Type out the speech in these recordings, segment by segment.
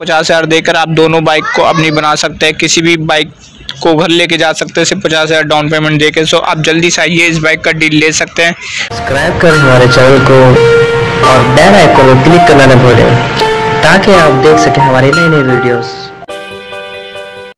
पचास हज़ार देकर आप दोनों बाइक को अपनी बना सकते हैं। किसी भी बाइक को घर लेके जा सकते हैं सिर्फ़ पचास हज़ार डाउन पेमेंट देके। सो आप जल्दी से आइए इस बाइक का डील ले सकते हैं। सब्सक्राइब करें हमारे चैनल को और बेल आइकन को क्लिक करना न भूलें ताकि आप देख सकें हमारी नई नई videos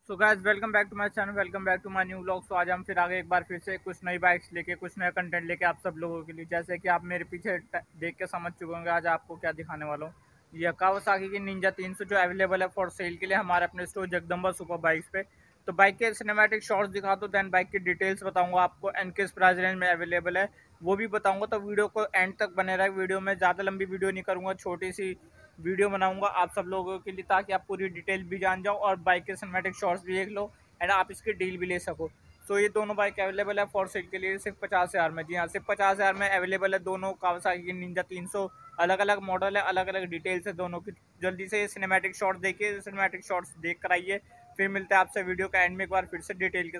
so guys welcome back to my channel welcome back to my new vlog तो आज हम फिर आगे एक बार फिर से कुछ नई बाइक्स लेके कुछ नया कंटेंट लेके आप सब लोगों के लिए। जैसे कि आप मेरे पीछे देख के समझ चुके होंगे आज आपको क्या दिखाने वाला हूँ। ये कावासाकी की निंजा 300 जो अवेलेबल है फॉर सेल के लिए हमारे अपने स्टोर जगदम्बा सुपर बाइक्स पे। तो बाइक के सिनेमैटिक शॉट्स दिखा दो दैन बाइक की डिटेल्स बताऊँगा आपको एंड किस प्राइस रेंज में अवेलेबल है, वो भी बताऊँगा। तो वीडियो को एंड तक बने रहे वीडियो में ज़्यादा लंबी वीडियो नहीं करूँगा, छोटी सी वीडियो बनाऊँगा आप सब लोगों के लिए, ताकि आप पूरी डिटेल भी जान जाओ और बाइक के सिनेमेटिक शॉट्स भी देख लो एंड आप इसकी डील भी ले सको। तो ये दोनों बाइक अवेलेबल है फॉर सेल के लिए, सिर्फ़ पचास हज़ार में। जी हाँ सिर्फ़ पचास हज़ार में अवेलेबल है दोनों कावासाकी निंजा तीन सौ अलग अलग मॉडल है अलग अलग डिटेल्स है दोनों की। जल्दी से सिनेमैटिक शॉट्स देखिए सिनेमैटिक शॉट्स देख कर आइए फिर मिलते हैं आपसे वीडियो का एंड में एक बार फिर से डिटेल के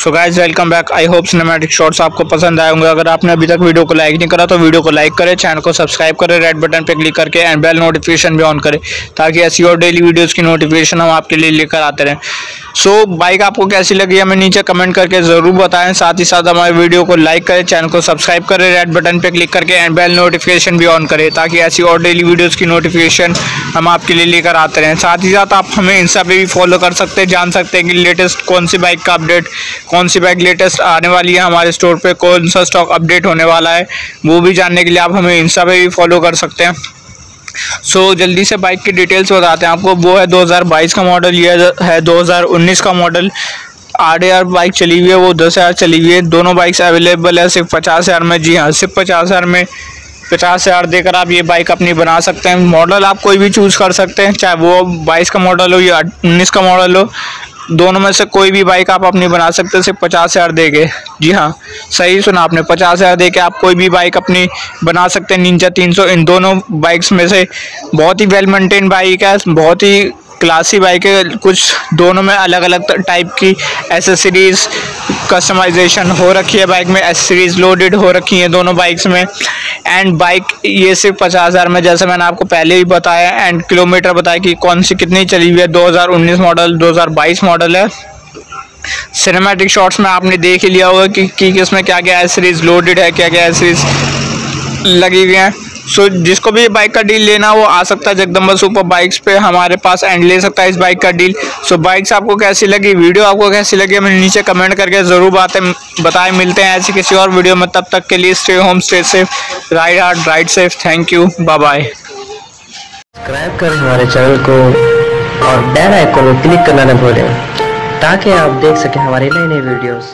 so guys welcome back I hope cinematic shorts आपको पसंद आए होंगे। अगर आपने अभी तक वीडियो को लाइक नहीं करा तो वीडियो को लाइक करें चैनल को सब्सक्राइब करें रेड बटन पर क्लिक करके एंड बेल नोटिफिकेशन भी ऑन करें, ताकि ऐसी और डेली वीडियोज़ की नोटिफिकेशन हम आपके लिए लेकर आते रहें। सो so, बाइक आपको कैसी लगी हमें नीचे कमेंट करके ज़रूर बताएँ। साथ ही साथ हमारे वीडियो को लाइक करें चैनल को सब्सक्राइब करें रेड बटन पर क्लिक करके एंड बेल नोटिफिकेशन भी ऑन करें ताकि ऐसी और डेली वीडियोज़ की नोटिफिकेशन हम आपके लिए लेकर आते रहें। साथ ही साथ आप हमें इंस्टा पे भी फॉलो कर सकते हैं जान सकते हैं कि लेटेस्ट कौन सी बाइक का अपडेट कौन सी बाइक लेटेस्ट आने वाली है हमारे स्टोर पर कौन सा स्टॉक अपडेट होने वाला है वो भी जानने के लिए आप हमें इंस्टा पे भी फॉलो कर सकते हैं। सो so, जल्दी से बाइक की डिटेल्स बताते हैं आपको। वो है 2022 का मॉडल ये है 2019 का मॉडल आठ हज़ार बाइक चली हुई है वो दस हज़ार चली हुई है। दोनों बाइक्स अवेलेबल है सिर्फ़ पचास हज़ार में। जी हाँ सिर्फ़ पचास हज़ार में। पचास हज़ार देकर आप ये बाइक अपनी बना सकते हैं। मॉडल आप कोई भी चूज़ कर सकते हैं चाहे वो बाईस का मॉडल हो या उन्नीस का मॉडल हो। दोनों में से कोई भी बाइक आप अपनी बना सकते हैं, सिर्फ़ पचास हज़ार दे के। जी हाँ सही सुना आपने, पचास हज़ार दे के आप कोई भी बाइक अपनी बना सकते हैं निंजा तीन सौ। इन दोनों बाइक्स में से बहुत ही वेल मेंटेन बाइक है, बहुत ही क्लासी बाइक है। कुछ दोनों में अलग अलग टाइप की एसेसरीज कस्टमाइजेशन हो रखी है बाइक में एसेसरीज लोडेड हो रखी हैं दोनों बाइक्स में। एंड बाइक ये सिर्फ़ पचास हज़ार में जैसे मैंने आपको पहले ही बताया एंड किलोमीटर बताया कि कौन सी कितनी चली हुई है 2019 मॉडल 2022 मॉडल है। सिनेमैटिक शॉट्स में आपने देख ही लिया होगा कि, कि में क्या क्या सीरीज़ लोडेड है क्या क्या सीरीज़ लगी हुई हैं। सो जिसको भी बाइक का डील लेना, वो आ सकता है जगदम्बा सुपर बाइक्स पे। हमारे पास एंड ले सकता है इस बाइक का डील सो बाइक्स आपको कैसी लगी? वीडियो आपको कैसी लगी? हमें नीचे कमेंट करके ज़रूर बातें बताएँ। मिलते हैं ऐसी किसी और वीडियो में। तब तक के लिए stay home stay safe ride hard ride safe thank you bye bye subscribe करें हमारे चैनल को और बेल आइकन को क्लिक करना न भूलें, ताकि आप देख सकें हमारे नए नए वीडियोस